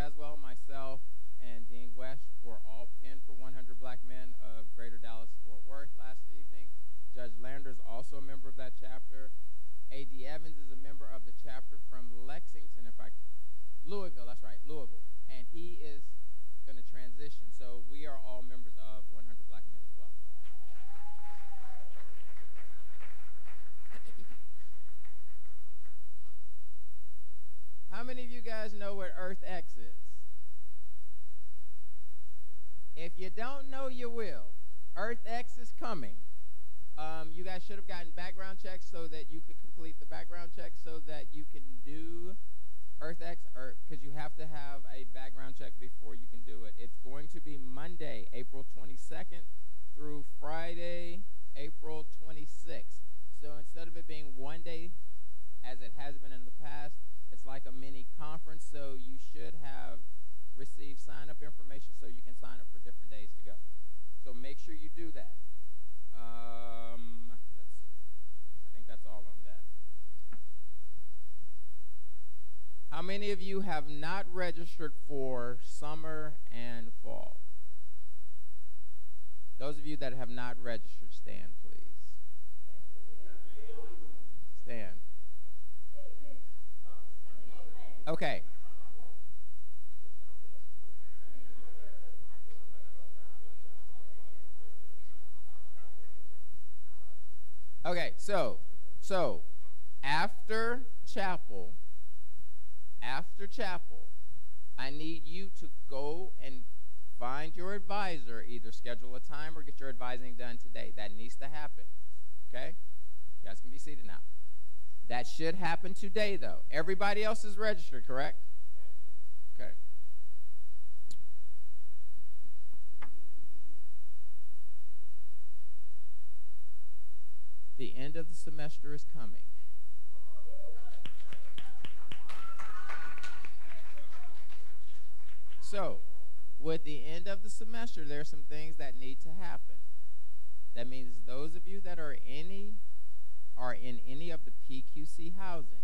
Braswell, myself, and Dean West were all pinned for 100 Black Men of Greater Dallas Fort Worth last evening. Judge Lander is also a member of that chapter. A.D. Evans is a member of the chapter from Lexington, if I, Louisville, that's right, Louisville, and he is going to transition. So we are all members of 100 Black Men as well. How many of you guys know what EarthX is? If you don't know, you will. EarthX is coming. Um, you guys should have gotten background checks so that you could complete the background check so that you can do EarthX, because you have to have a background check before you can do it. It's going to be Monday, April 22nd through Friday, April 26th. So instead of it being one day, as it has been in the past, it's like a mini conference. So you should have received sign-up information so you can sign up for different days to go. So make sure you do that. Um, let's see. I think that's all on that. How many of you have not registered for summer and fall? Those of you that have not registered, stand, please. Stand. Okay. Okay, so so after chapel, after chapel, I need you to go and find your advisor, either schedule a time or get your advising done today. That needs to happen. Okay? You guys can be seated now. That should happen today, though. Everybody else is registered, correct? Okay. The end of the semester is coming. So, with the end of the semester, there are some things that need to happen. That means those of you that are any are in any of the PQC housing,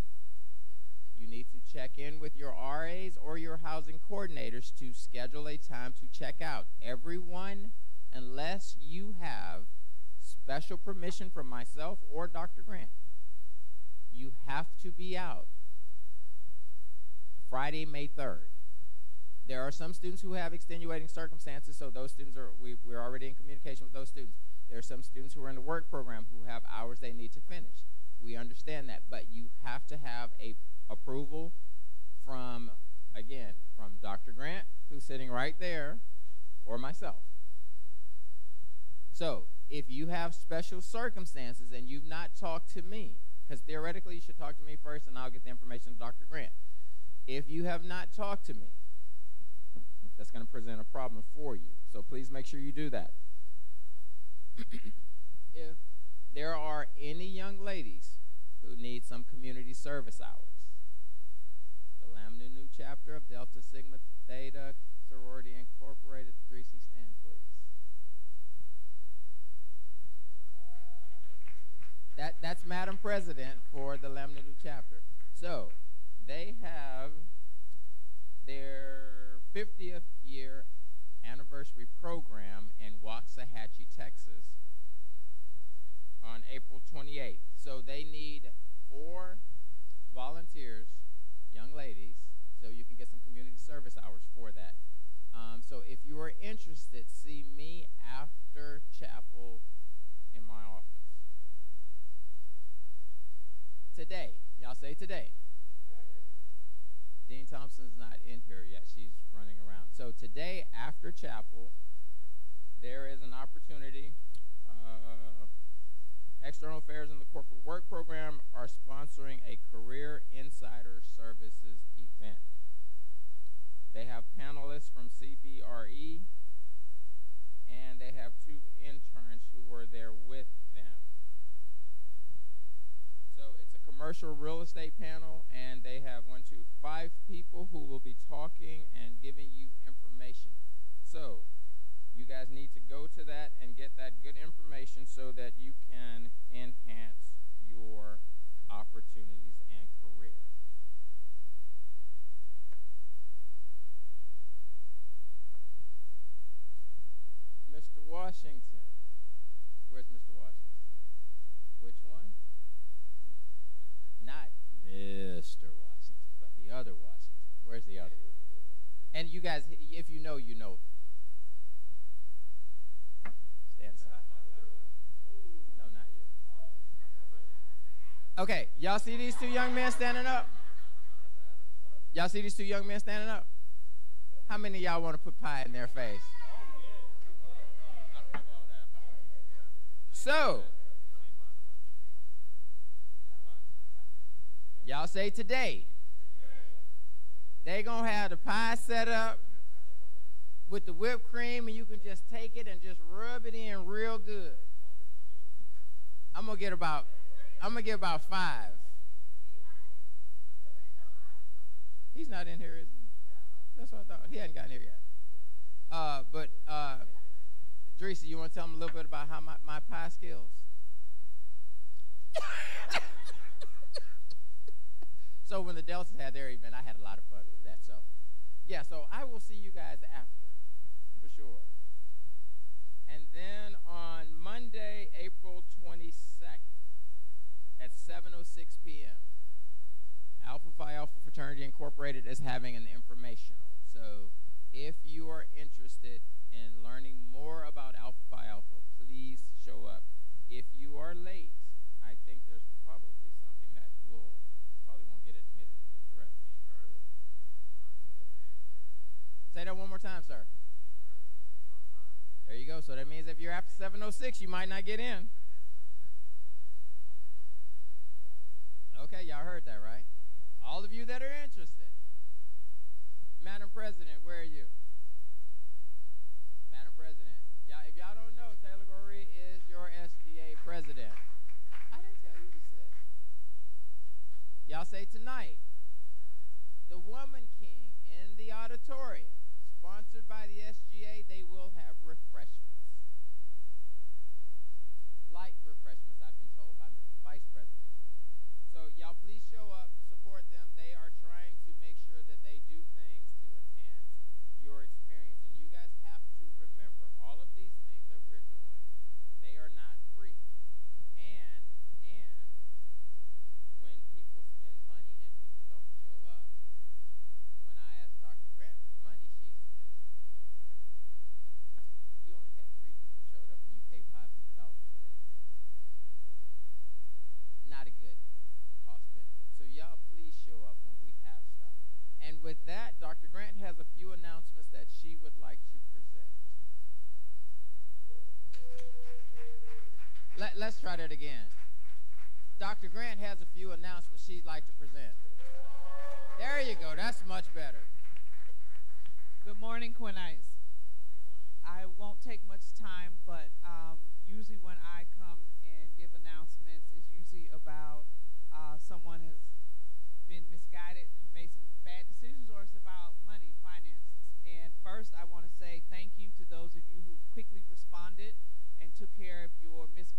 you need to check in with your RAs or your housing coordinators to schedule a time to check out. Everyone, unless you have special permission from myself or Dr. Grant, you have to be out Friday, May 3rd. There are some students who have extenuating circumstances, so those students are, we, we're already in communication with those students. There are some students who are in the work program who have hours they need to finish. We understand that, but you have to have a approval from, again, from Dr. Grant, who's sitting right there, or myself. So, if you have special circumstances and you've not talked to me, because theoretically you should talk to me first and I'll get the information to Dr. Grant. If you have not talked to me, that's going to present a problem for you. So please make sure you do that. If there are any young ladies who need some community service hours. The Lambda Nu chapter of Delta Sigma Theta Sorority Incorporated, 3C stand, please. That, that's Madam President for the Lambda Nu chapter. So, they have their 50th year anniversary program in Waxahachie, Texas on April 28th. So they need four volunteers, young ladies, so you can get some community service hours for that. Um, so if you are interested, see me after chapel in my office. Today, y'all say today. Dean Thompson's not in here yet. She's running around. So today, after chapel, there is an opportunity. Uh, External Affairs and the Corporate Work Program are sponsoring a Career Insider Services event. They have panelists from CBRE, and they have two interns who were there with them. So it's commercial real estate panel, and they have one, two, five people who will be talking and giving you information. So you guys need to go to that and get that good information so that you can enhance your opportunities and career. Mr. Washington. Where's Mr. Washington? Which one? Not Mr. Washington, but the other Washington. Where's the other one? And you guys, if you know, you know. Stand. No, not you. Okay, y'all see these two young men standing up? Y'all see these two young men standing up? How many y'all want to put pie in their face? So, y'all say today. They gonna have the pie set up with the whipped cream, and you can just take it and just rub it in real good. I'm gonna get about, I'm gonna get about five. He's not in here, is he? That's what I thought. He hadn't gotten here yet. Uh, but uh, Dreesy, you want to tell him a little bit about how my, my pie skills? So when the Deltas had their event, I had a lot of fun with that. So, yeah. So I will see you guys after, for sure. And then on Monday, April 22nd, at 7:06 p.m., Alpha Phi Alpha Fraternity Incorporated is having an informational. So if you are interested in learning more about Alpha Phi Alpha, please show up. If you are late, I think there's probably something that will, you probably won't get admitted. Is that correct? Say that one more time, sir. There you go. So that means if you're after 706, you might not get in. Okay, y'all heard that, right? All of you that are interested. Madam President, where are you? Madam President, y'all, if y'all don't know, Taylor Goree is your SGA president. I didn't tell you to sit. Y'all say tonight, the Woman King in the auditorium, sponsored by the SGA, they will have refreshments. Light refreshments, I've been told by Mr. Vice President. So y'all please show up, support them. They are trying to make sure that they do things to enhance your experience. And you guys have to remember, all of these things that we're doing, they are not free. And and when people spend money and people don't show up, when I asked Dr. Grant for money, she said, "You only had three people showed up, and you paid five hundred dollars for that event." Not a good cost benefit. So y'all please show up when we have stuff. And with Dr. Grant has a few announcements that she would like to present. Let, let's try that again. Dr. Grant has a few announcements she'd like to present. There you go. That's much better. Good morning, Quinites. I won't take much time, but um, usually when I come and give announcements, it's usually about uh, someone has been misguided, made some bad decisions, or it's about money, finances. And first, I want to say thank you to those of you who quickly responded and took care of your missed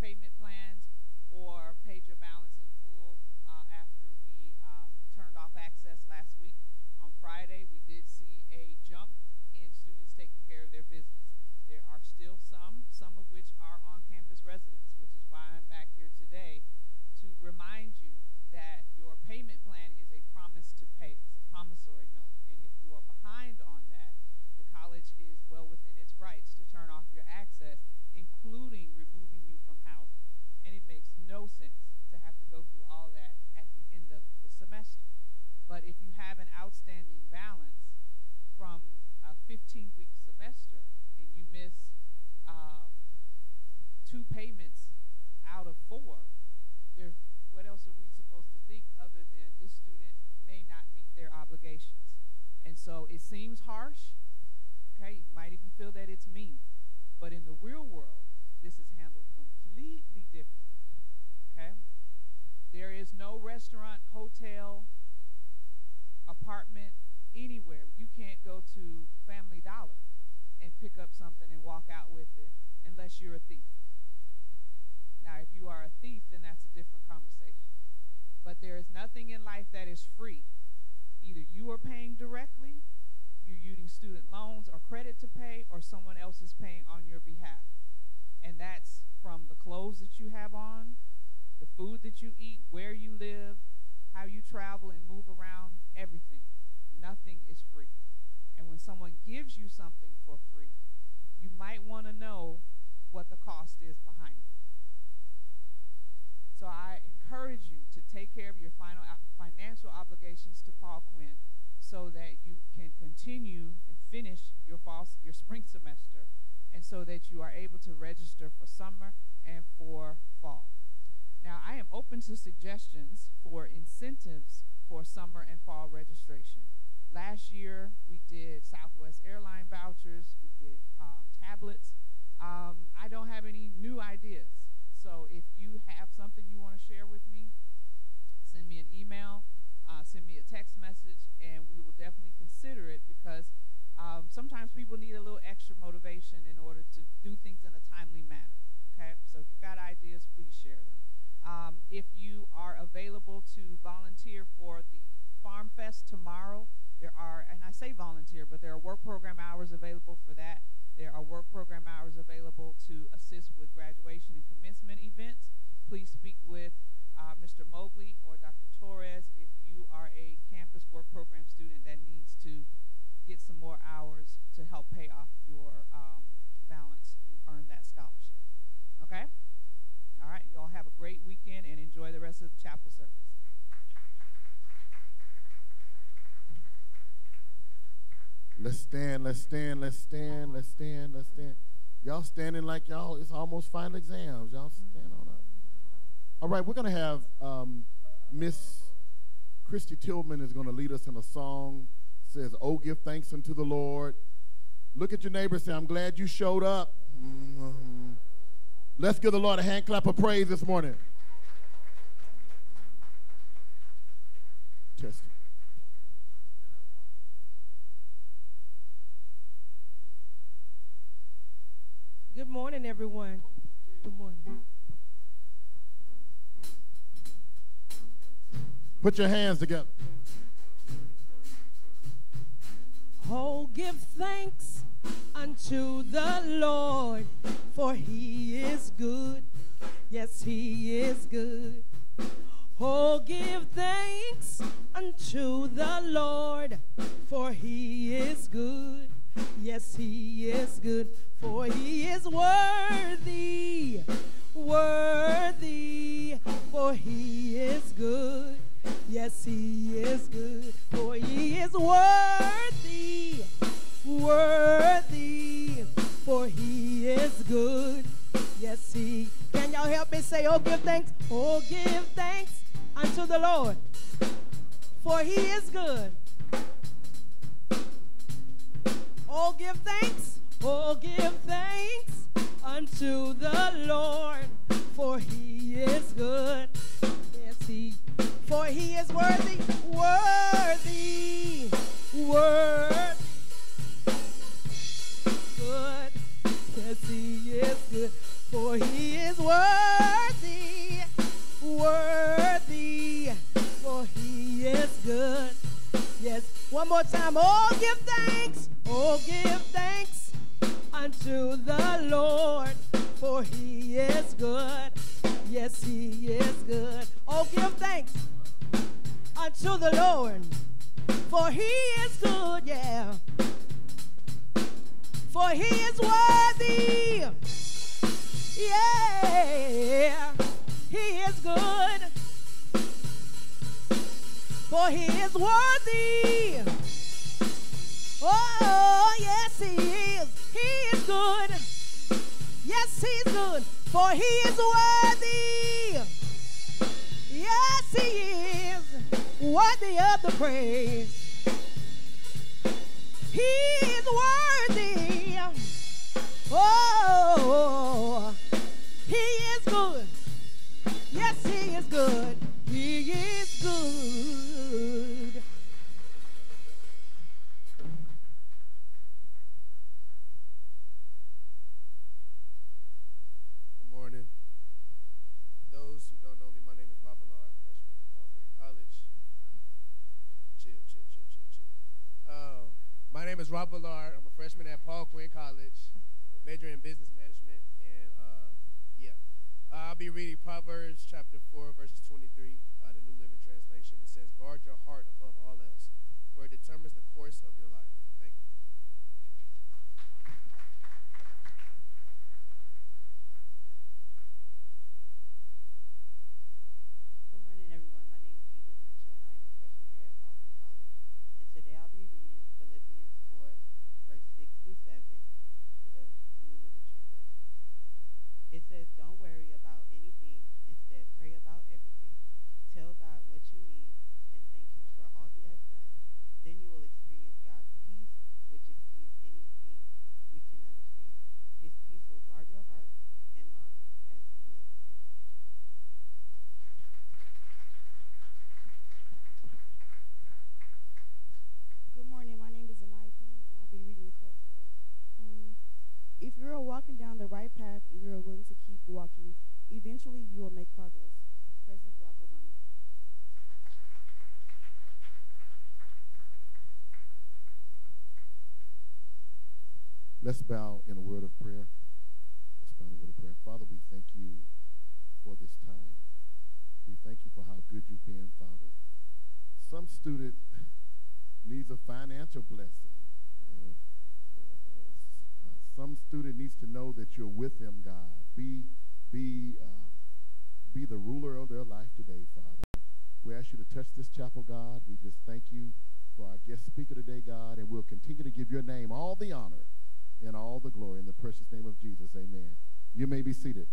Vouchers, we did um, tablets. Um, I don't have any new ideas. So if you have something you want to share with me, send me an email, uh, send me a text message, and we will definitely consider it because um, sometimes people need a little extra motivation in order to do things in a timely manner. Okay? So if you've got ideas, please share them. Um, if you are available to volunteer for the Farm Fest tomorrow, there are, and I say volunteer, but there are work program hours available for that. There are work program hours available to assist with graduation and commencement events. Please speak with uh, Mr. Mobley or Dr. Torres if you are a campus work program student that needs to get some more hours to help pay off your um, balance and earn that scholarship. Okay? All right, you all have a great weekend and enjoy the rest of the chapel service. Let's stand, let's stand, let's stand, let's stand, let's stand. Y'all standing like y'all, it's almost final exams. Y'all stand on up. All right, we're going to have um, Miss Christy Tillman is going to lead us in a song. Says, Oh, give thanks unto the Lord. Look at your neighbor say, I'm glad you showed up. Mm-hmm. Let's give the Lord a hand clap of praise this morning. Testing. Good morning, everyone. Good morning. Put your hands together. Oh, give thanks unto the Lord, for he is good. Yes, he is good. Oh, give thanks unto the Lord, for he is good. Yes, he is good, for he is worthy, worthy, for he is good. Yes, he is good, for he is worthy, worthy, for he is good. Yes, he. Can y'all help me say, Oh, give thanks, oh, give thanks unto the Lord, for he is good. Oh, give thanks, oh, give thanks unto the Lord, for he is good. Yes, he, for he is worthy, worthy, worthy. Good, yes, he is good, for he is worthy, worthy, for he is good. Yes, one more time. Oh, give thanks, oh, give thanks unto the Lord, for he is good. Yes, he is good. Oh, give thanks unto the Lord, for he is good, yeah. For he is worthy. Yeah, he is good. For he is worthy. Oh, yes, he is. He is good. Yes, he's good. For he is worthy. Yes, he is worthy of the praise. He is worthy. Oh, he is good. Yes, he is good. He is. Good morning. Those who don't know me, my name is Rob Ballard, freshman at Paul Quinn College. Chill, chill, chill, chill, chill. Uh, my name is Rob Ballard. I'm a freshman at Paul Quinn College, major in business management, and uh, yeah, I'll be reading Proverbs chapter four, verses 23, uh, the New Living Translation. It says, "Guard your heart above all else, for it determines the course of your life." Thank you. Good morning, everyone. My name is Edith Mitchell, and I am a freshman here at Paul Quinn College. And today I'll be reading Philippians 4, verse 6 through 7, the New Living Translation. It says, Don't worry about anything. Instead, pray about everything. Tell God what you need and thank Him for all He has done. Then you will experience God's peace, which exceeds anything we can understand. His peace will guard your heart and mind as you live in Christ Jesus. Good morning. My name is Amaya P. and I'll be reading the quote today. Um, if you are walking down the right path and you are willing to keep walking, eventually you will make progress. President Barack Obama. Let's bow in a word of prayer. Let's bow in a word of prayer. Father, we thank you for this time. We thank you for how good you've been, Father. Some student needs a financial blessing. Uh, uh, some student needs to know that you're with them, God. Be, be, uh, be the ruler of their life today, Father. We ask you to touch this chapel, God. We just thank you for our guest speaker today, God, and we'll continue to give your name all the honor and all the glory in the precious name of Jesus. Amen. You may be seated.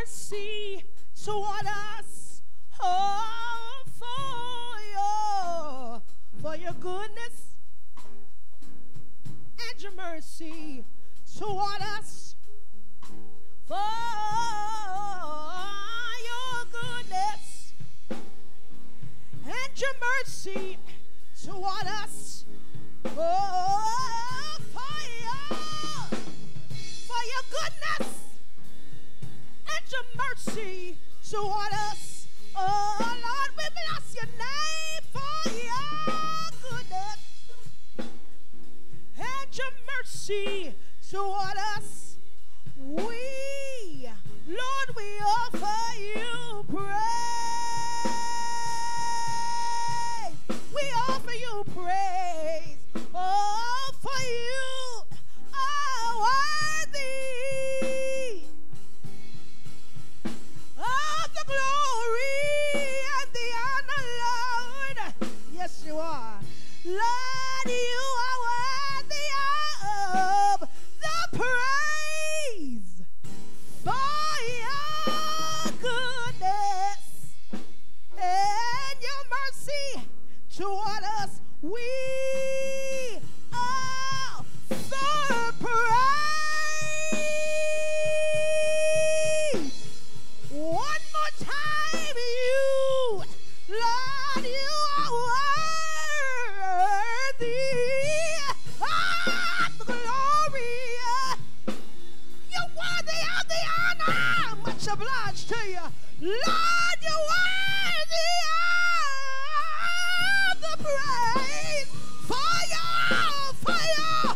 mercy toward us. Oh, for your, for your goodness and your mercy toward us. For your goodness and your mercy toward us. Oh, for your, for your goodness at your mercy toward us. Oh, Lord, we bless your name for your goodness. At your mercy toward us. We, Lord, we offer you praise. We offer you praise. Oh, for you. Lord, you are worthy of the praise for your goodness and your mercy toward us. We Lord, you're worthy of the praise. Fire, fire,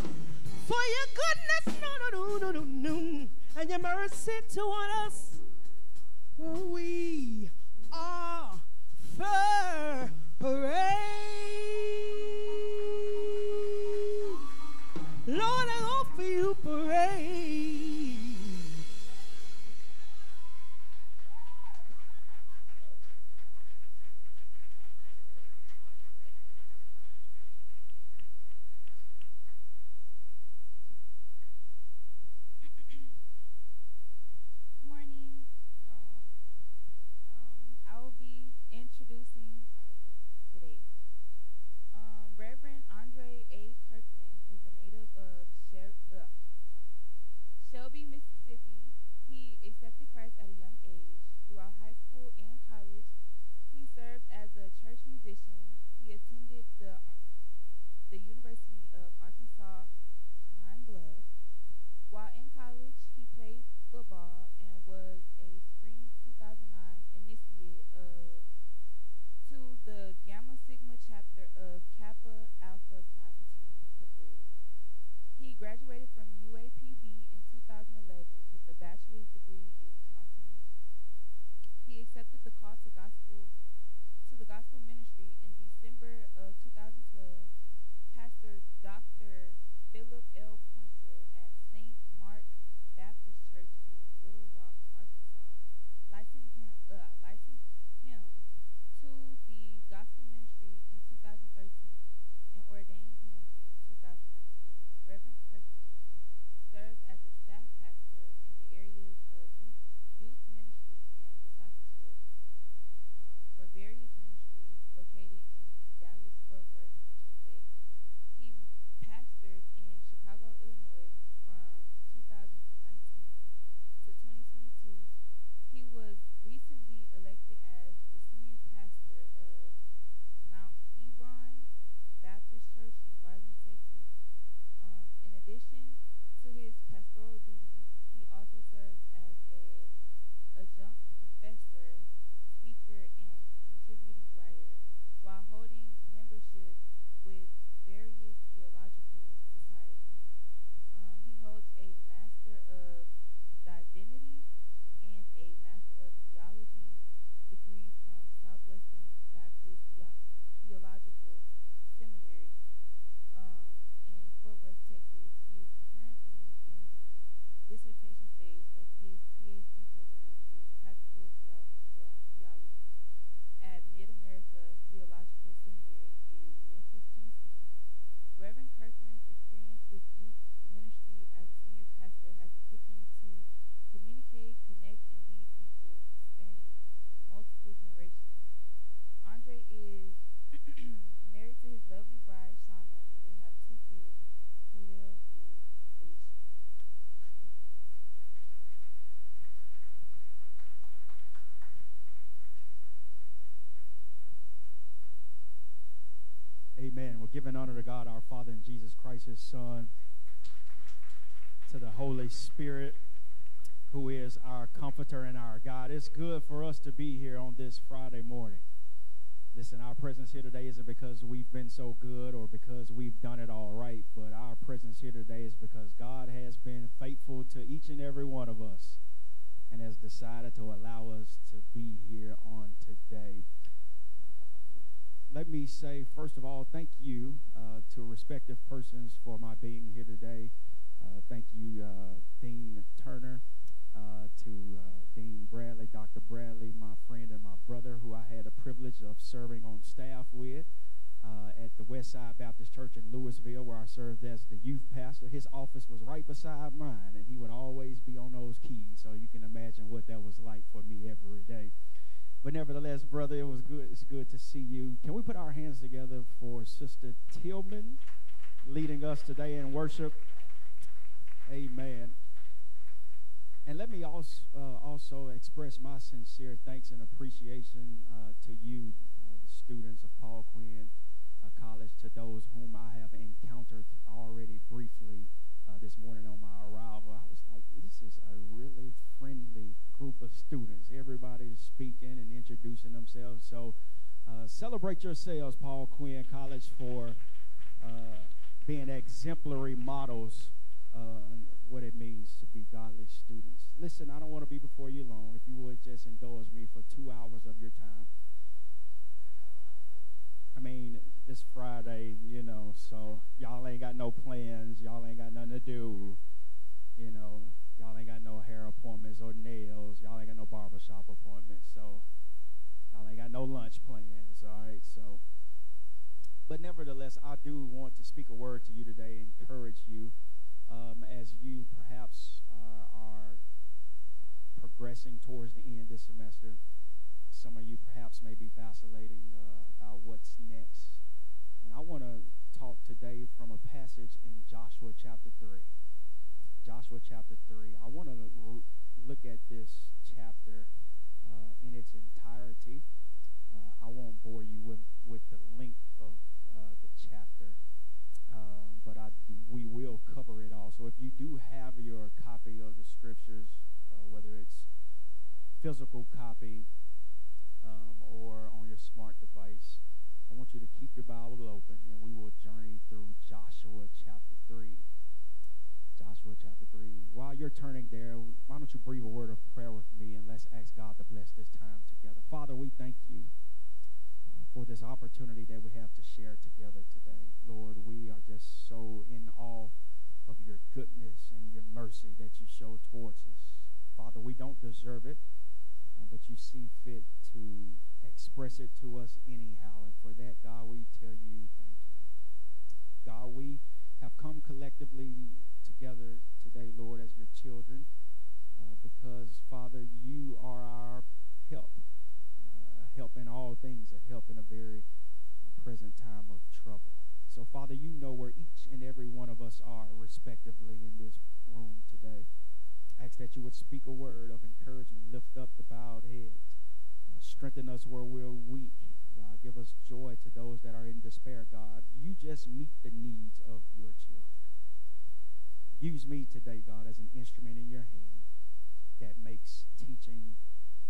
for your goodness, no, no, no, no, no, no, and your mercy toward us. We are fair parade. Lord, I offer you parade. Honor to God, our Father, and Jesus Christ, His Son, to the Holy Spirit, who is our comforter and our God. It's good for us to be here on this Friday morning. Listen, our presence here today isn't because we've been so good or because we've done it all right, but our presence here today is because God has been faithful to each and every one of us and has decided to allow us to be here on today let me say, first of all, thank you uh, to respective persons for my being here today. Uh, thank you, uh, Dean Turner, uh, to uh, Dean Bradley, Dr. Bradley, my friend and my brother, who I had the privilege of serving on staff with. Uh, at the Westside Baptist Church in Louisville, where I served as the youth pastor. His office was right beside mine, and he would always be on those keys. So you can imagine what that was like for me every day. But nevertheless, brother, it was good. It's good to see you. Can we put our hands together for Sister Tillman leading us today in worship? Amen. And let me also, uh, also express my sincere thanks and appreciation uh, to you, uh, the students of Paul Quinn uh, College, to those whom I have encountered already briefly uh, this morning on my arrival. I was like, this is a really friendly group of students. Everybody is speaking and introducing themselves. So uh, celebrate yourselves, Paul Quinn College, for uh, being exemplary models uh, what it means to be godly students. Listen, I don't want to be before you long. If you would just indulge me for two hours of your time. I mean, it's Friday, you know, so y'all ain't got no plans. Y'all ain't got nothing to do. You know, y'all ain't got no hair appointments or nails. Y'all ain't got no barbershop appointments. So y'all ain't got no lunch plans. All right, so. But nevertheless, I do want to speak a word to you today, encourage you um, as you perhaps are, are uh, progressing towards the end of this semester. Some of you perhaps may be vacillating uh, about what's next. And I want to talk today from a passage in Joshua chapter 3. Joshua chapter 3. I want to look at this chapter uh, in its entirety. Uh, I won't bore you with, with the length of uh, the chapter, um, but I, we will cover it all. So if you do have your copy of the scriptures, uh, whether it's physical copy, um, or on your smart device, I want you to keep your Bible open and we will journey through Joshua chapter 3. Joshua chapter 3. While you're turning there, why don't you breathe a word of prayer with me and let's ask God to bless this time together. Father, we thank you uh, for this opportunity that we have to share together today. Lord, we are just so in awe of your goodness and your mercy that you show towards us. Father, we don't deserve it but you see fit to express it to us anyhow. And for that, God, we tell you thank you. God, we have come collectively together today, Lord, as your children, uh, because, Father, you are our help, uh, help in all things, a help in a very uh, present time of trouble. So, Father, you know where each and every one of us are, respectively, in this room today ask that you would speak a word of encouragement, lift up the bowed heads, uh, strengthen us where we're weak. God, give us joy to those that are in despair, God. You just meet the needs of your children. Use me today, God, as an instrument in your hand that makes teaching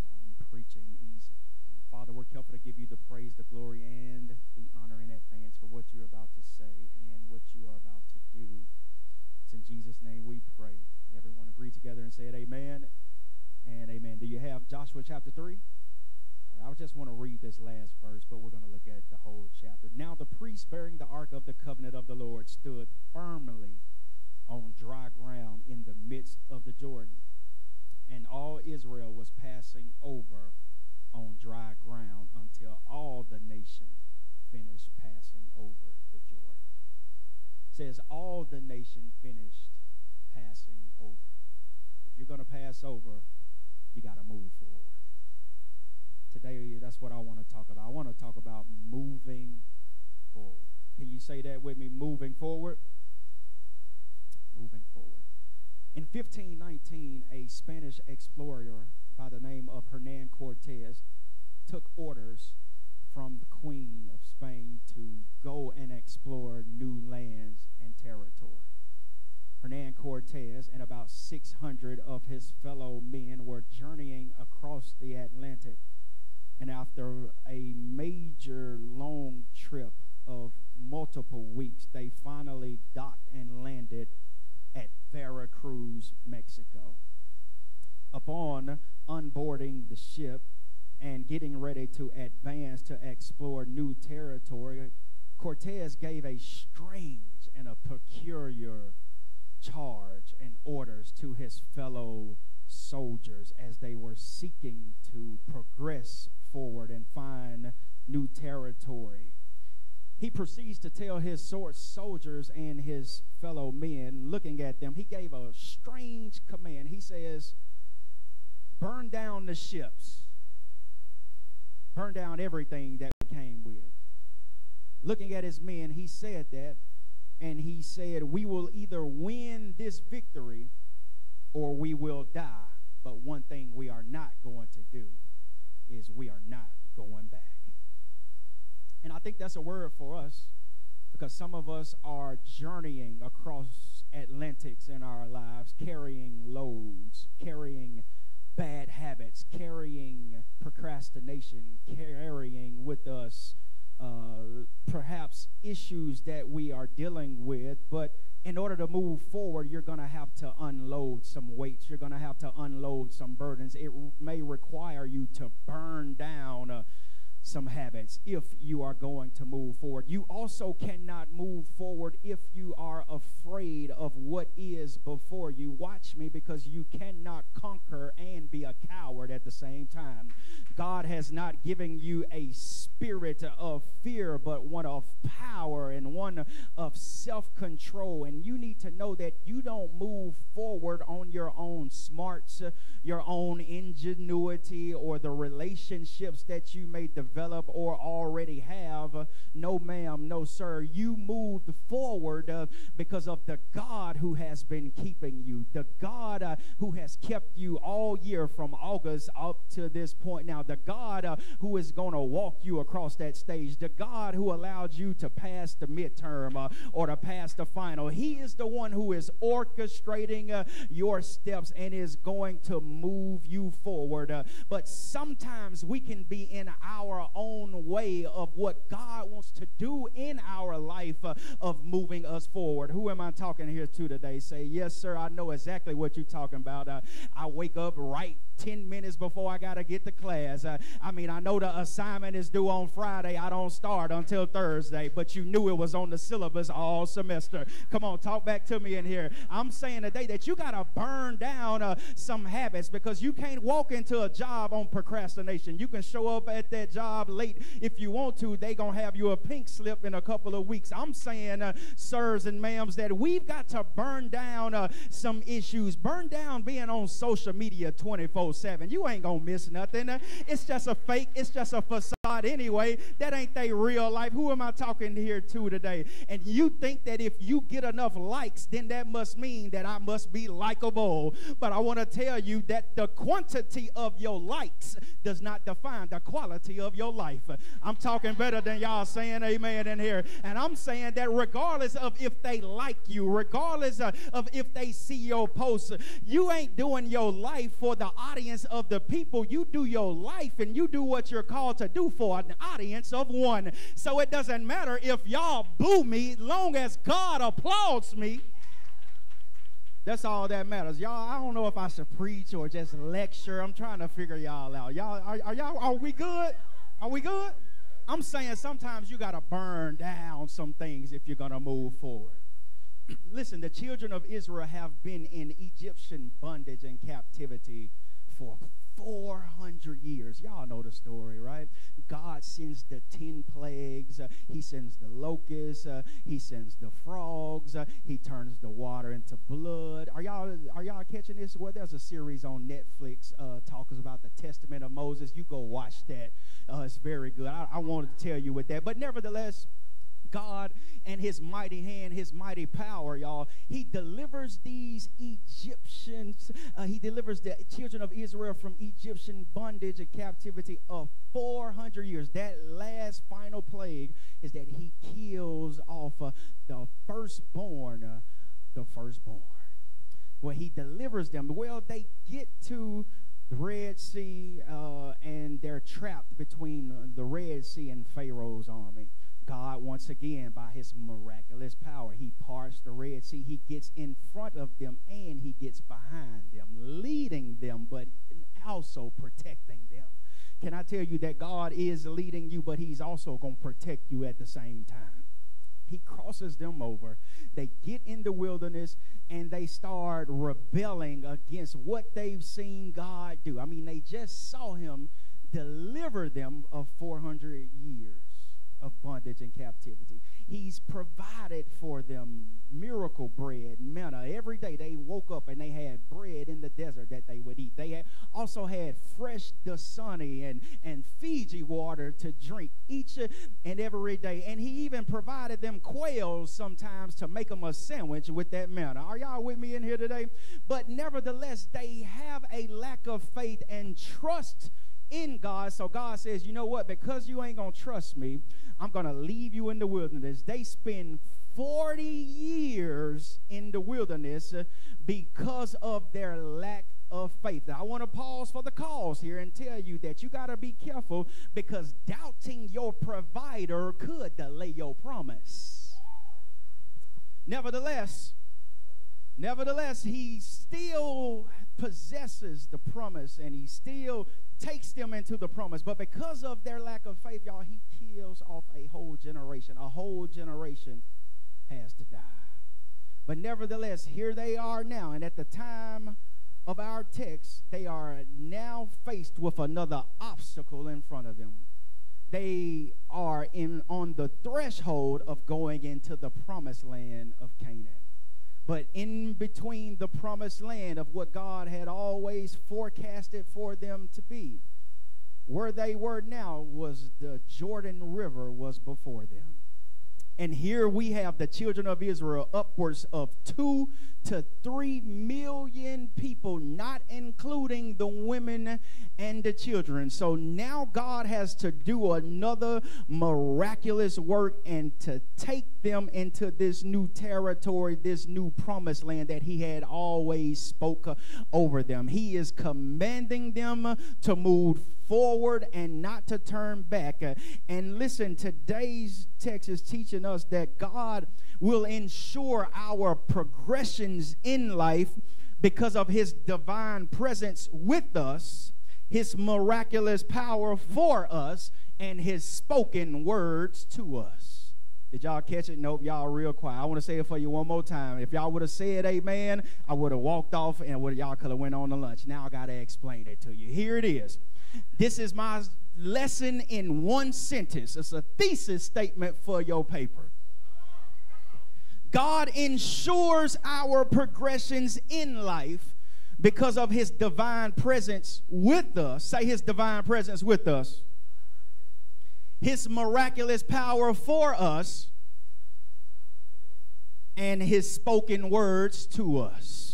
uh, and preaching easy. Uh, Father, we're careful to give you the praise, the glory, and the honor in advance for what you're about to say and what you are about to do. It's in Jesus' name we pray. Everyone agree together and say it amen and amen. Do you have Joshua chapter 3? I just want to read this last verse, but we're going to look at the whole chapter. Now the priest bearing the ark of the covenant of the Lord stood firmly on dry ground in the midst of the Jordan, and all Israel was passing over on dry ground until all the nation finished passing over says all the nation finished passing over. If you're going to pass over, you got to move forward. Today, that's what I want to talk about. I want to talk about moving forward. Can you say that with me? Moving forward. Moving forward. In 1519, a Spanish explorer by the name of Hernan Cortez took orders from the Queen of Spain to go and explore new lands and territory. Hernan Cortez and about 600 of his fellow men were journeying across the Atlantic. And after a major long trip of multiple weeks, they finally docked and landed at Veracruz, Mexico. Upon unboarding the ship and getting ready to advance to explore new territory, Cortez gave a strange and a peculiar charge and orders to his fellow soldiers as they were seeking to progress forward and find new territory. He proceeds to tell his soldiers and his fellow men, looking at them, he gave a strange command. He says, Burn down the ships, burn down everything that we came with. Looking at his men, he said that and he said, We will either win this victory or we will die. But one thing we are not going to do is we are not going back. And I think that's a word for us because some of us are journeying across Atlantics in our lives, carrying loads, carrying bad habits, carrying procrastination, carrying with us uh, perhaps issues that we are dealing with, but in order to move forward, you're going to have to unload some weights. You're going to have to unload some burdens. It may require you to burn down. Uh, some habits if you are going to move forward. You also cannot move forward if you are afraid of what is before you. Watch me because you cannot conquer and be a coward at the same time. God has not given you a spirit of fear, but one of power and one of self control. And you need to know that you don't move forward on your own smarts, your own ingenuity, or the relationships that you may develop or already have. No, ma'am, no, sir. You moved forward uh, because of the God who has been keeping you, the God uh, who has kept you all year from August up to this point now the God uh, who is going to walk you across that stage, the God who allowed you to pass the midterm uh, or to pass the final. He is the one who is orchestrating uh, your steps and is going to move you forward. Uh, but sometimes we can be in our own way of what God wants to do in our life uh, of moving us forward. Who am I talking here to today? Say, yes, sir, I know exactly what you're talking about. Uh, I wake up right 10 minutes before I got to get to class. Uh, I mean, I know the assignment is due on Friday. I don't start until Thursday, but you knew it was on the syllabus all semester. Come on, talk back to me in here. I'm saying today that you got to burn down uh, some habits because you can't walk into a job on procrastination. You can show up at that job late if you want to. They going to have you a pink slip in a couple of weeks. I'm saying, uh, sirs and ma'ams, that we've got to burn down uh, some issues. Burn down being on social media 24 7. You ain't going to miss nothing. It's just a fake, it's just a facade anyway. That ain't they real life. Who am I talking here to today? And you think that if you get enough likes, then that must mean that I must be likable. But I want to tell you that the quantity of your likes does not define the quality of your life. I'm talking better than y'all saying amen in here. And I'm saying that regardless of if they like you, regardless of if they see your posts, you ain't doing your life for the audience audience of the people. You do your life and you do what you're called to do for an audience of one. So it doesn't matter if y'all boo me, long as God applauds me. That's all that matters. Y'all, I don't know if I should preach or just lecture. I'm trying to figure y'all out. Y'all, are, are y'all, are we good? Are we good? I'm saying sometimes you got to burn down some things if you're going to move forward. Listen, the children of Israel have been in Egyptian bondage and captivity for 400 years. Y'all know the story, right? God sends the 10 plagues. Uh, he sends the locusts. Uh, he sends the frogs. Uh, he turns the water into blood. Are y'all are y'all catching this? Well, there's a series on Netflix uh, talks about the Testament of Moses. You go watch that. Uh, it's very good. I, I wanted to tell you with that. But nevertheless, God and his mighty hand, his mighty power, y'all. He delivers these Egyptians, uh, he delivers the children of Israel from Egyptian bondage and captivity of 400 years. That last final plague is that he kills off uh, the firstborn, uh, the firstborn. Well, he delivers them. Well, they get to the Red Sea, uh, and they're trapped between the Red Sea and Pharaoh's army. God, once again, by his miraculous power, he parts the Red Sea. He gets in front of them and he gets behind them, leading them, but also protecting them. Can I tell you that God is leading you, but he's also going to protect you at the same time? He crosses them over. They get in the wilderness and they start rebelling against what they've seen God do. I mean, they just saw him deliver them of 400 years of bondage and captivity. He's provided for them miracle bread, manna. Every day they woke up and they had bread in the desert that they would eat. They had also had fresh Dasani and, and Fiji water to drink each and every day. And he even provided them quails sometimes to make them a sandwich with that manna. Are y'all with me in here today? But nevertheless, they have a lack of faith and trust in God. So God says, you know what? Because you ain't going to trust me, I'm going to leave you in the wilderness. They spend 40 years in the wilderness uh, because of their lack of faith. Now, I want to pause for the cause here and tell you that you got to be careful because doubting your provider could delay your promise. Nevertheless, nevertheless, he still possesses the promise and he still takes them into the promise. But because of their lack of faith, y'all, he kills off a whole generation. A whole generation has to die. But nevertheless, here they are now. And at the time of our text, they are now faced with another obstacle in front of them. They are in on the threshold of going into the promised land of Canaan. But in between the promised land of what God had always forecasted for them to be, where they were now was the Jordan River was before them. And here we have the children of Israel, upwards of two to three million people, not including the women and the children. So now God has to do another miraculous work and to take them into this new territory, this new promised land that He had always spoke over them. He is commanding them to move forward and not to turn back. Uh, and listen, today's text is teaching us that God will ensure our progressions in life because of his divine presence with us, his miraculous power for us, and his spoken words to us. Did y'all catch it? Nope, y'all real quiet. I want to say it for you one more time. If y'all would have said amen, I would have walked off and y'all could have went on to lunch. Now I got to explain it to you. Here it is. This is my lesson in one sentence. It's a thesis statement for your paper. God ensures our progressions in life because of his divine presence with us. Say his divine presence with us. His miraculous power for us and his spoken words to us.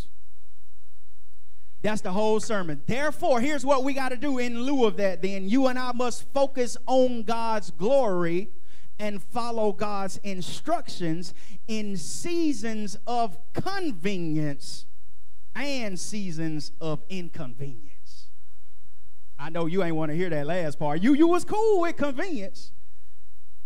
That's the whole sermon. Therefore, here's what we got to do in lieu of that. Then you and I must focus on God's glory and follow God's instructions in seasons of convenience and seasons of inconvenience. I know you ain't want to hear that last part. You you was cool with convenience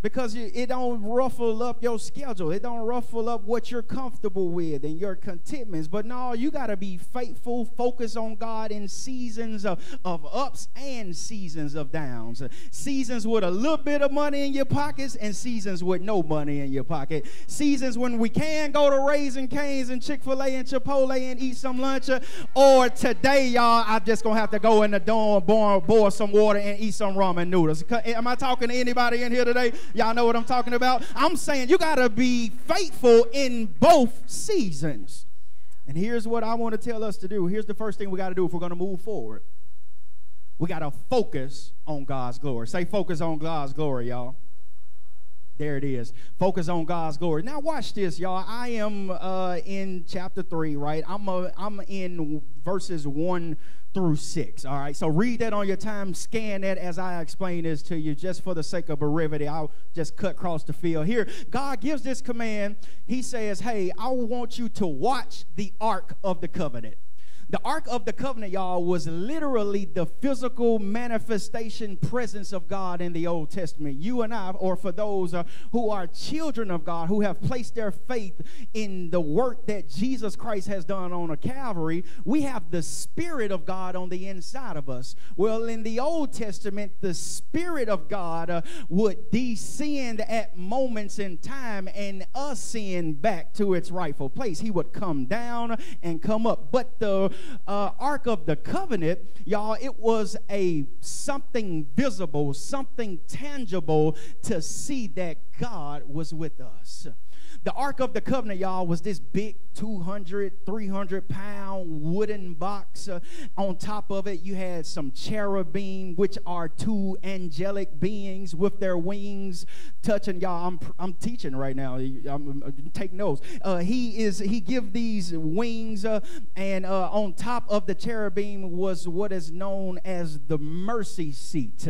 because it don't ruffle up your schedule. It don't ruffle up what you're comfortable with and your contentments. But no, you got to be faithful, focus on God in seasons of, of ups and seasons of downs. Seasons with a little bit of money in your pockets and seasons with no money in your pocket. Seasons when we can go to Raising Cane's and Chick-fil-A and Chipotle and eat some lunch. Or today, y'all, I'm just to have to go in the dorm, boil, boil some water and eat some ramen noodles. Am I talking to anybody in here today? Y'all know what I'm talking about? I'm saying you got to be faithful in both seasons. And here's what I want to tell us to do. Here's the first thing we got to do if we're going to move forward. We got to focus on God's glory. Say, focus on God's glory, y'all. There it is. Focus on God's glory. Now watch this, y'all. I am uh, in chapter three, right? I'm uh, I'm in verses one through six. All right. So read that on your time. Scan that as I explain this to you, just for the sake of brevity. I'll just cut across the field here. God gives this command. He says, "Hey, I want you to watch the ark of the covenant." The Ark of the Covenant, y'all, was literally the physical manifestation presence of God in the Old Testament. You and I, or for those uh, who are children of God, who have placed their faith in the work that Jesus Christ has done on a Calvary, we have the Spirit of God on the inside of us. Well, in the Old Testament, the Spirit of God uh, would descend at moments in time and ascend back to its rightful place. He would come down and come up. But the uh, Ark of the Covenant, y'all, it was a something visible, something tangible to see that God was with us. The Ark of the Covenant, y'all, was this big 200, 300 pound wooden box. Uh, on top of it, you had some cherubim, which are two angelic beings with their wings touching. Y'all, I'm, I'm teaching right now. I'm, I'm, take notes. Uh, he is, he give these wings, uh, and uh, on top of the cherubim was what is known as the mercy seat.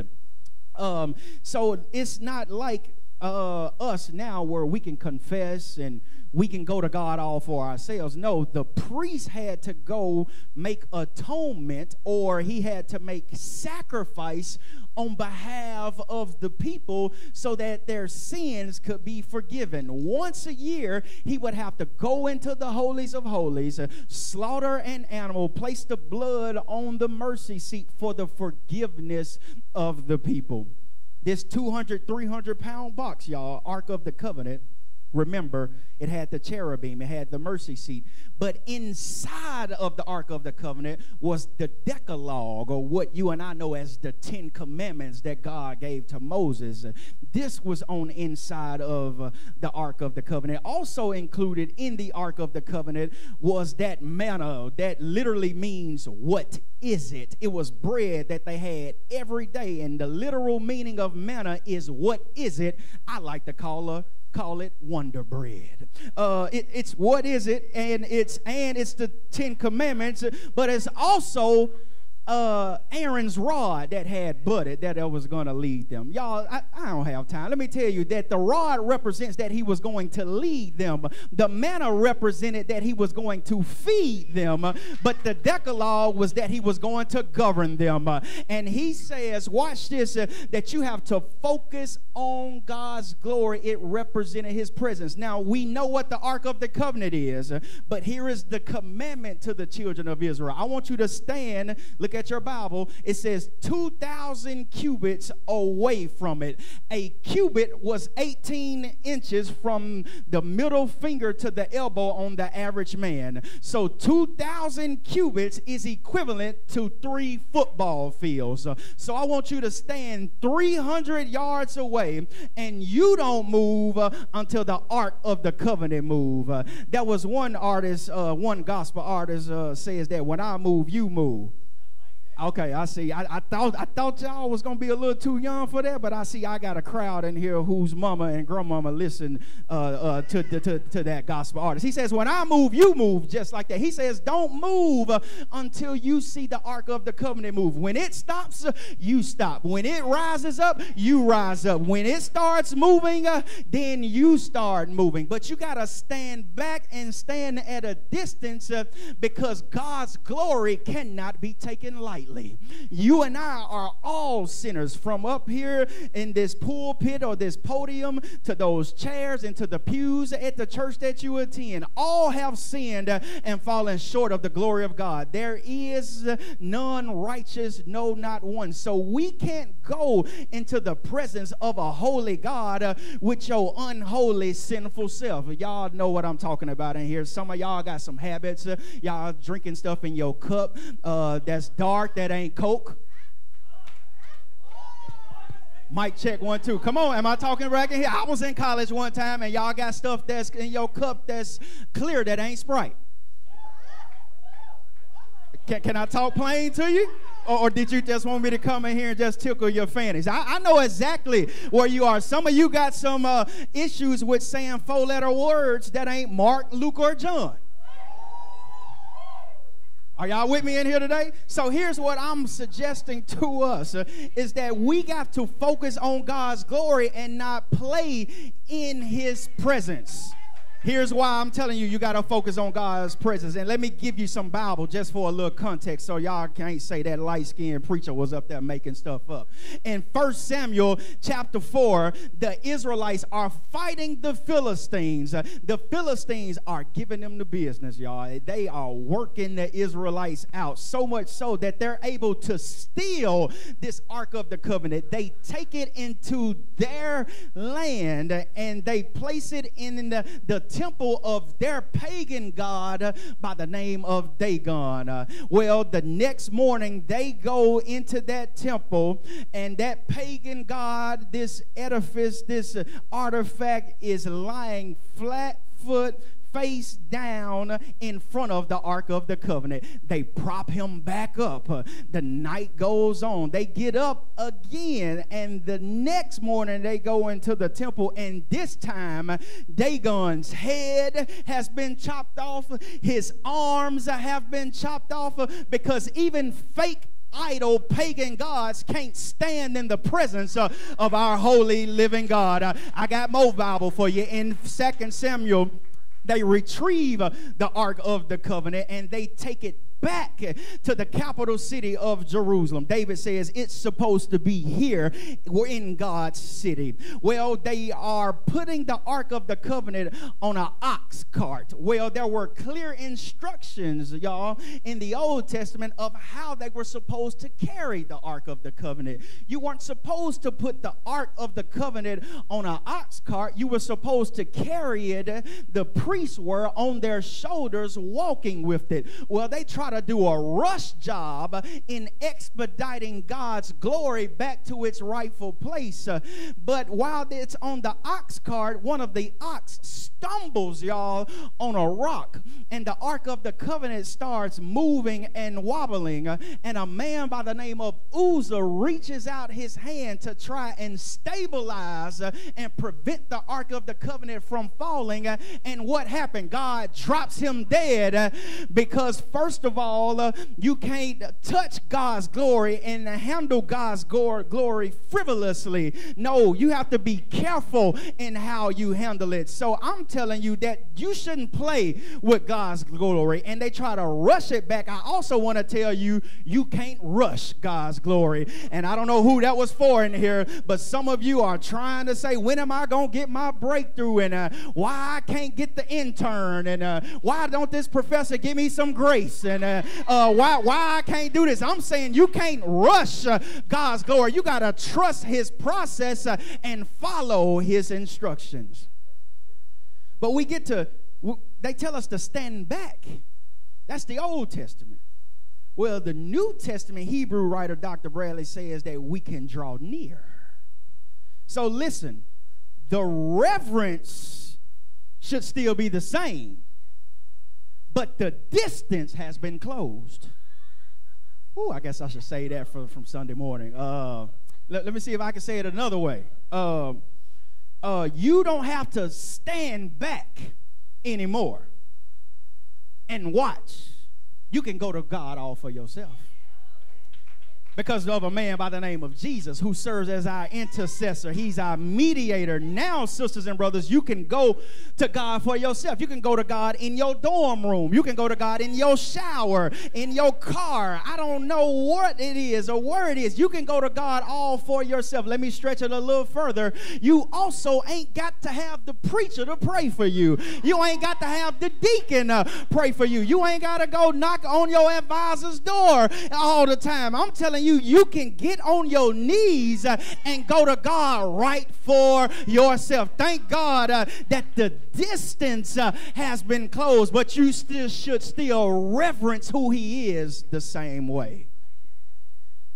Um, so it's not like uh, us now where we can confess and we can go to God all for ourselves. No, the priest had to go make atonement or he had to make sacrifice on behalf of the people so that their sins could be forgiven. Once a year, he would have to go into the holies of holies, uh, slaughter an animal, place the blood on the mercy seat for the forgiveness of the people. This 200, 300 pound box, y'all, Ark of the Covenant, remember, it had the cherubim, it had the mercy seat. But inside of the Ark of the Covenant was the Decalogue, or what you and I know as the Ten Commandments that God gave to Moses. This was on inside of uh, the Ark of the Covenant. Also included in the Ark of the Covenant was that manna that literally means what is it? It was bread that they had every day. And the literal meaning of manna is what is it? I like to call a call it Wonder Bread. Uh, it, it's what is it? And it's and it's the Ten Commandments, but it's also uh, Aaron's rod that had budded that was going to lead them. Y'all, I, I, don't have time. Let me tell you that the rod represents that he was going to lead them. The manna represented that he was going to feed them. But the Decalogue was that he was going to govern them. And he says, watch this, uh, that you have to focus on God's glory. It represented his presence. Now, we know what the Ark of the Covenant is, but here is the commandment to the children of Israel. I want you to stand, look at at your Bible, it says 2,000 cubits away from it. A cubit was 18 inches from the middle finger to the elbow on the average man. So 2,000 cubits is equivalent to three football fields. So I want you to stand 300 yards away and you don't move uh, until the Ark of the Covenant move. Uh, that was one artist, uh, one gospel artist uh, says that when I move, you move. Okay, I see. I, I thought I thought y'all was gonna be a little too young for that, but I see I got a crowd in here whose mama and grandmama listen uh, uh, to, to, to that gospel artist. He says, "When I move, you move just like that." He says, "Don't move uh, until you see the ark of the covenant move. When it stops, uh, you stop. When it rises up, you rise up. When it starts moving, uh, then you start moving. But you gotta stand back and stand at a distance uh, because God's glory cannot be taken lightly." You and I are all sinners from up here in this pulpit or this podium to those chairs and to the pews at the church that you attend. All have sinned and fallen short of the glory of God. There is none righteous, no, not one. So we can't go into the presence of a holy God with your unholy, sinful self. Y'all know what I'm talking about in here. Some of y'all got some habits. Y'all drinking stuff in your cup uh, that's dark that ain't Coke. Mic check one, two. Come on, am I talking right in here? I was in college one time and y'all got stuff that's in your cup that's clear that ain't Sprite. Can, can I talk plain to you? Or, or did you just want me to come in here and just tickle your fannies? I, I know exactly where you are. Some of you got some uh, issues with saying four letter words that ain't Mark, Luke, or John. Are y'all with me in here today? So here's what I'm suggesting to us uh, is that we got to focus on God's glory and not play in his presence. Here's why I'm telling you, you got to focus on God's presence. And let me give you some Bible just for a little context so y'all can't say that light skinned preacher was up there making stuff up. In 1 Samuel chapter 4, the Israelites are fighting the Philistines. The Philistines are giving them the business, y'all. They are working the Israelites out so much so that they're able to steal this Ark of the Covenant. They take it into their land and they place it in the, the temple of their pagan god by the name of Dagon. Well, the next morning they go into that temple, and that pagan god, this edifice, this artifact is lying flat foot face down in front of the Ark of the Covenant. They prop him back up. The night goes on. They get up again, and the next morning they go into the temple, and this time Dagon's head has been chopped off, his arms have been chopped off because even fake idol pagan gods can't stand in the presence uh, of our holy living God. Uh, I got more Bible for you in Second Samuel they retrieve the Ark of the Covenant and they take it back to the capital city of Jerusalem. David says it's supposed to be here. We're in God's city. Well, they are putting the Ark of the Covenant on an ox cart. Well, there were clear instructions, y'all, in the Old Testament of how they were supposed to carry the Ark of the Covenant. You weren't supposed to put the Ark of the Covenant on an ox cart. You were supposed to carry it. The priests were on their shoulders walking with it. Well, they tried to do a rush job in expediting God's glory back to its rightful place. Uh, but while it's on the ox cart, one of the ox stumbles, y'all, on a rock, and the Ark of the Covenant starts moving and wobbling. Uh, and a man by the name of Uzzah reaches out his hand to try and stabilize uh, and prevent the Ark of the Covenant from falling. And what happened? God drops him dead because, first of all, uh, you can't touch God's glory and handle God's glory frivolously. No, you have to be careful in how you handle it. So I'm telling you that you shouldn't play with God's glory and they try to rush it back. I also want to tell you, you can't rush God's glory. And I don't know who that was for in here, but some of you are trying to say, when am I going to get my breakthrough? And uh, why I can't get the intern? And uh, why don't this professor give me some grace? And uh, uh, why, why I can't do this. I'm saying you can't rush uh, God's glory. You got to trust his process uh, and follow his instructions. But we get to, they tell us to stand back. That's the Old Testament. Well, the New Testament Hebrew writer Dr. Bradley says that we can draw near. So listen, the reverence should still be the same but the distance has been closed. Ooh, I guess I should say that for, from Sunday morning. Uh, let, let, me see if I can say it another way. Uh, uh, you don't have to stand back anymore and watch. You can go to God all for yourself because of a man by the name of Jesus who serves as our intercessor. He's our mediator. Now, sisters and brothers, you can go to God for yourself. You can go to God in your dorm room. You can go to God in your shower, in your car. I don't know what it is or where it is. You can go to God all for yourself. Let me stretch it a little further. You also ain't got to have the preacher to pray for you. You ain't got to have the deacon pray for you. You ain't got to go knock on your advisor's door all the time. I'm telling you you, you can get on your knees uh, and go to God right for yourself. Thank God uh, that the distance uh, has been closed, but you still should still reverence who He is the same way.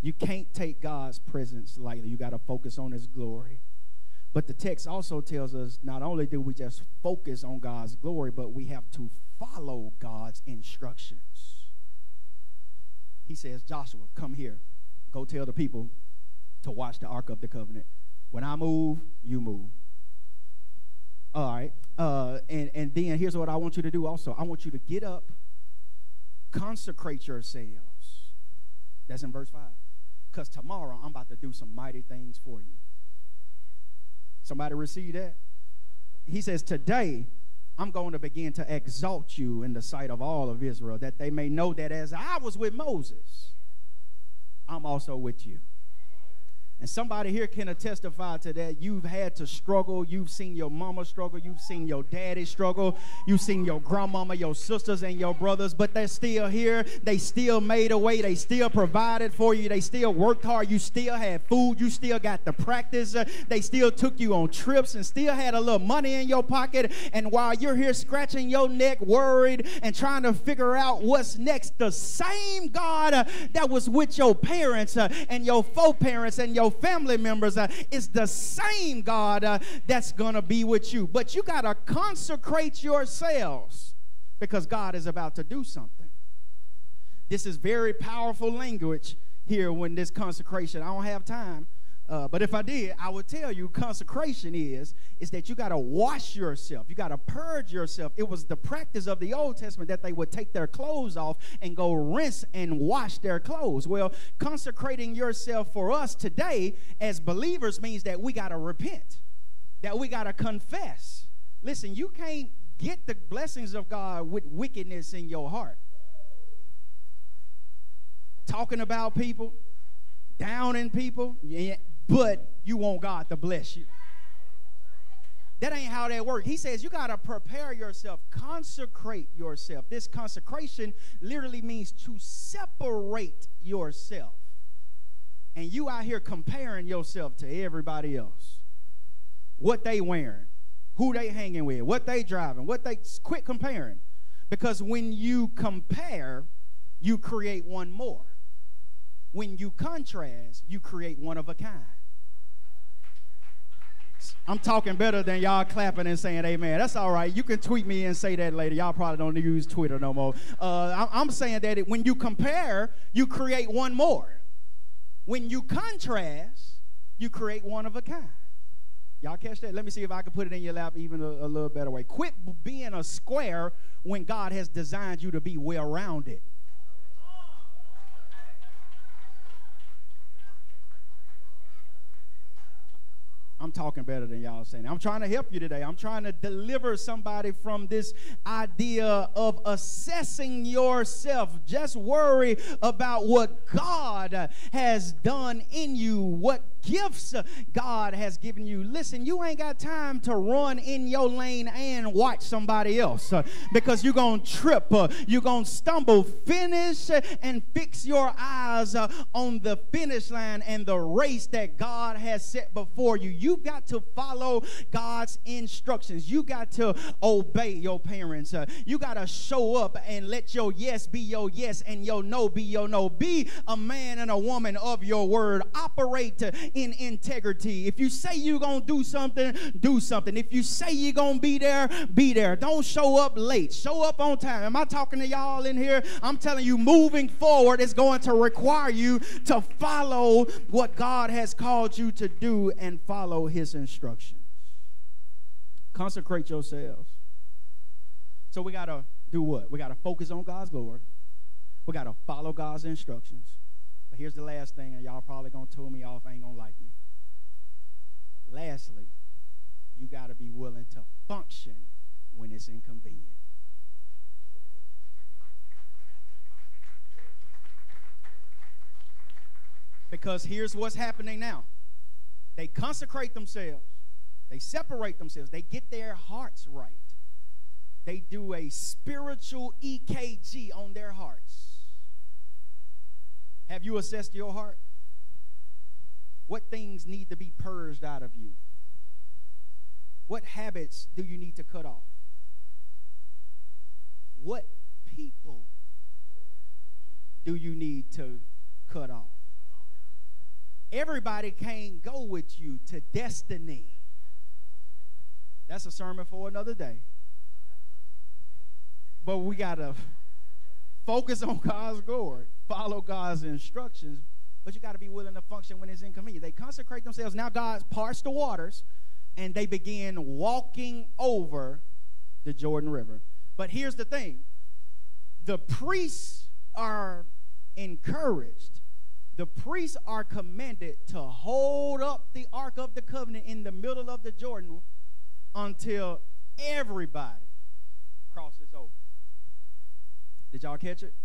You can't take God's presence lightly. You got to focus on His glory. But the text also tells us not only do we just focus on God's glory, but we have to follow God's instructions. he says, Joshua, come here. Go tell the people to watch the Ark of the Covenant. When I move, you move. All right. Uh, and, and then here's what I want you to do also. I want you to get up, consecrate yourselves. That's in verse 5. Because tomorrow I'm about to do some mighty things for you. Somebody receive that? He says, Today I'm going to begin to exalt you in the sight of all of Israel, that they may know that as I was with Moses, I'm also with you. And somebody here can testify to that. You've had to struggle. You've seen your mama struggle. You've seen your daddy struggle. You've seen your grandmama, your sisters, and your brothers, but they're still here. They still made a way. They still provided for you. They still worked hard. You still had food. You still got the practice. They still took you on trips and still had a little money in your pocket. And while you're here scratching your neck, worried, and trying to figure out what's next, the same God that was with your parents and your foreparents and your family members uh, is the same God uh, that's going to be with you. But you got to consecrate yourselves because God is about to do something. This is very powerful language here when this consecration. I don't have time uh, but if I did, I would tell you consecration is is that you got to wash yourself. You got to purge yourself. It was the practice of the Old Testament that they would take their clothes off and go rinse and wash their clothes. Well, consecrating yourself for us today as believers means that we got to repent. That we got to confess. Listen, you can't get the blessings of God with wickedness in your heart. Talking about people, downing people, but you want God to bless you. That ain't how that works. He says you got to prepare yourself, consecrate yourself. This consecration literally means to separate yourself. And you out here comparing yourself to everybody else. What they wearing, who they hanging with, what they driving, what they quit comparing. Because when you compare, you create one more. When you contrast, you create one of a kind. I'm talking better than y'all clapping and saying amen. That's all right. You can tweet me and say that later. Y'all probably don't use Twitter no more. Uh, I'm saying that when you compare, you create one more. When you contrast, you create one of a kind. Y'all catch that? Let me see if I can put it in your lap even a, a little better way. Quit being a square when God has designed you to be well rounded. I'm talking better than y'all saying. I'm trying to help you today. I'm trying to deliver somebody from this idea of assessing yourself. Just worry about what God has done in you, what gifts God has given you. Listen, you ain't got time to run in your lane and watch somebody else uh, because you're going to trip, uh, you're going to stumble. Finish and fix your eyes uh, on the finish line and the race that God has set before you. You got to follow God's instructions. You got to obey your parents. You got to show up and let your yes be your yes and your no be your no. Be a man and a woman of your word. Operate in integrity. If you say you're going to do something, do something. If you say you're going to be there, be there. Don't show up late. Show up on time. Am I talking to y'all in here? I'm telling you, moving forward is going to require you to follow what God has called you to do and follow his instructions. Consecrate yourselves. So we got to do what? We got to focus on God's glory. We got to follow God's instructions. But here's the last thing, and y'all probably gonna tell me off, ain't gonna like me. Lastly, you gotta be willing to function when it's inconvenient. Because here's what's happening now. They consecrate themselves. They separate themselves. They get their hearts right. They do a spiritual EKG on. Have you assessed your heart? What things need to be purged out of you? What habits do you need to cut off? What people do you need to cut off? Everybody can't go with you to destiny. That's a sermon for another day. But we got to Focus on God's glory. Follow God's instructions, but you got to be willing to function when it's inconvenient. They consecrate themselves. Now God parts the waters, and they begin walking over the Jordan River. But here's the thing the priests are encouraged. The priests are commanded to hold up the Ark of the Covenant in the middle of the Jordan until everybody crosses over. Did y'all catch it?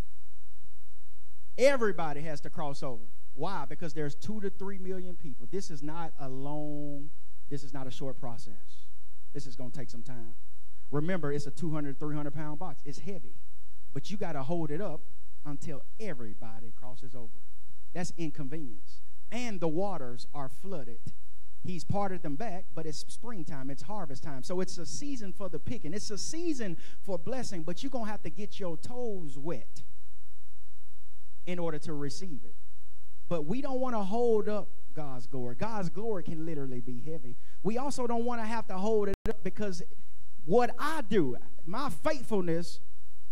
Everybody has to cross over. Why? Because there's two to three million people. This is not a long, this is not a short process. This is going to take some time. Remember, it's a 200, 300 pound box. It's heavy. But you got to hold it up until everybody crosses over. That's inconvenience. And the waters are flooded. He's parted them back, but it's springtime, it's harvest time. So it's a season for the picking. It's a season for blessing, but you're going to have to get your toes wet in order to receive it. But we don't want to hold up God's glory. God's glory can literally be heavy. We also don't want to have to hold it up because what I do, my faithfulness,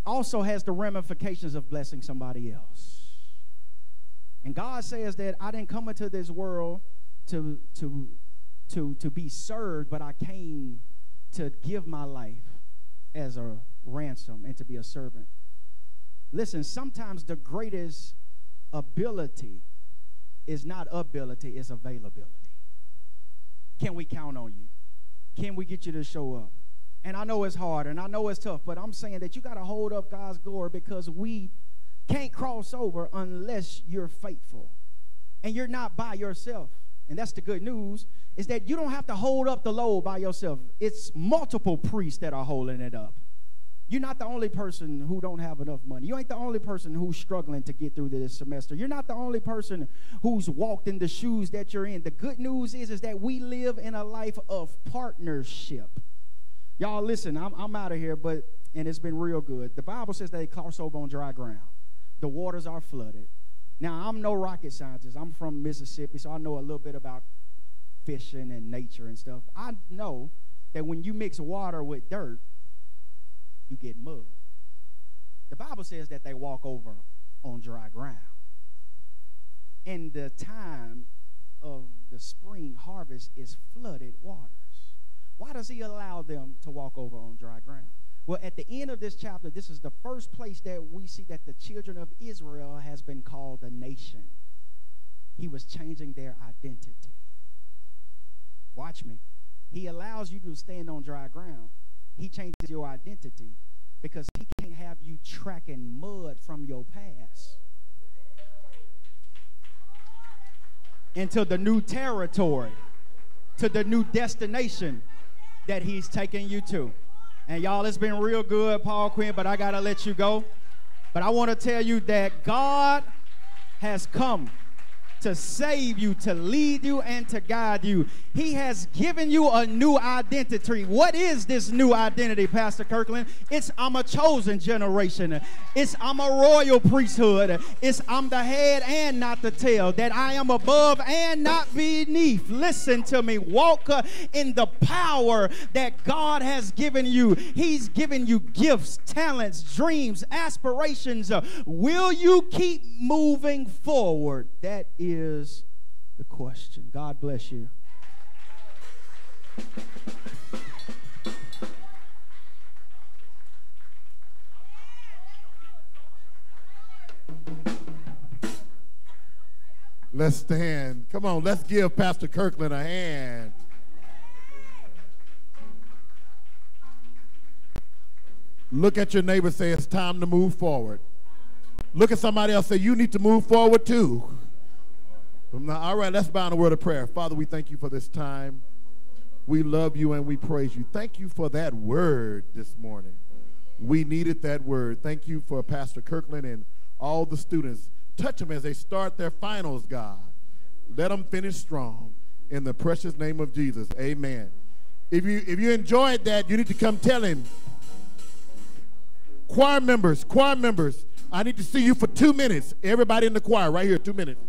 also has the ramifications of blessing somebody else. And God says that I didn't come into this world to, to, to, to be served, but I came to give my life as a ransom and to be a servant. Listen, sometimes the greatest ability is not ability, it's availability. Can we count on you? Can we get you to show up? And I know it's hard and I know it's tough, but I'm saying that you got to hold up God's glory because we can't cross over unless you're faithful. And you're not by yourself and that's the good news, is that you don't have to hold up the load by yourself. It's multiple priests that are holding it up. You're not the only person who don't have enough money. You ain't the only person who's struggling to get through this semester. You're not the only person who's walked in the shoes that you're in. The good news is, is that we live in a life of partnership. Y'all listen, I'm, I'm out of here, but and it's been real good. The Bible says they cross over on dry ground. The waters are flooded. Now, I'm no rocket scientist. I'm from Mississippi, so I know a little bit about fishing and nature and stuff. I know that when you mix water with dirt, you get mud. The Bible says that they walk over on dry ground. And the time of the spring harvest is flooded waters. Why does he allow them to walk over on dry ground? Well, at the end of this chapter, this is the first place that we see that the children of Israel has been called a nation. He was changing their identity. Watch me. He allows you to stand on dry ground. He changes your identity because he can't have you tracking mud from your past into the new territory, to the new destination that he's taking you to. And y'all, it's been real good, Paul Quinn, but I got to let you go. But I want to tell you that God has come to save you, to lead you, and to guide you. He has given you a new identity. What is this new identity, Pastor Kirkland? It's I'm a chosen generation. It's I'm a royal priesthood. It's I'm the head and not the tail. That I am above and not beneath. Listen to me. Walk in the power that God has given you. He's given you gifts, talents, dreams, aspirations. Will you keep moving forward? That is the question. God bless you. Let's stand. Come on, let's give Pastor Kirkland a hand. Look at your neighbor, say it's time to move forward. Look at somebody else, say you need to move forward too. Now, all right, let's bow in a word of prayer. Father, we thank you for this time. We love you and we praise you. Thank you for that word this morning. We needed that word. Thank you for Pastor Kirkland and all the students. Touch them as they start their finals, God. Let them finish strong. In the precious name of Jesus, amen. If you, if you enjoyed that, you need to come tell him. Choir members, choir members, I need to see you for two minutes. Everybody in the choir, right here, two minutes.